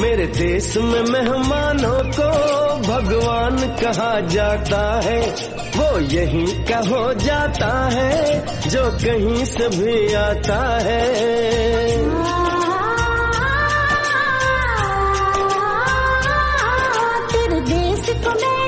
मेरे देश में मेहमानों को भगवान कहा जाता है। वो यहीं का हो जाता है, जो कहीं से भी आता है। तेरे देश को मैं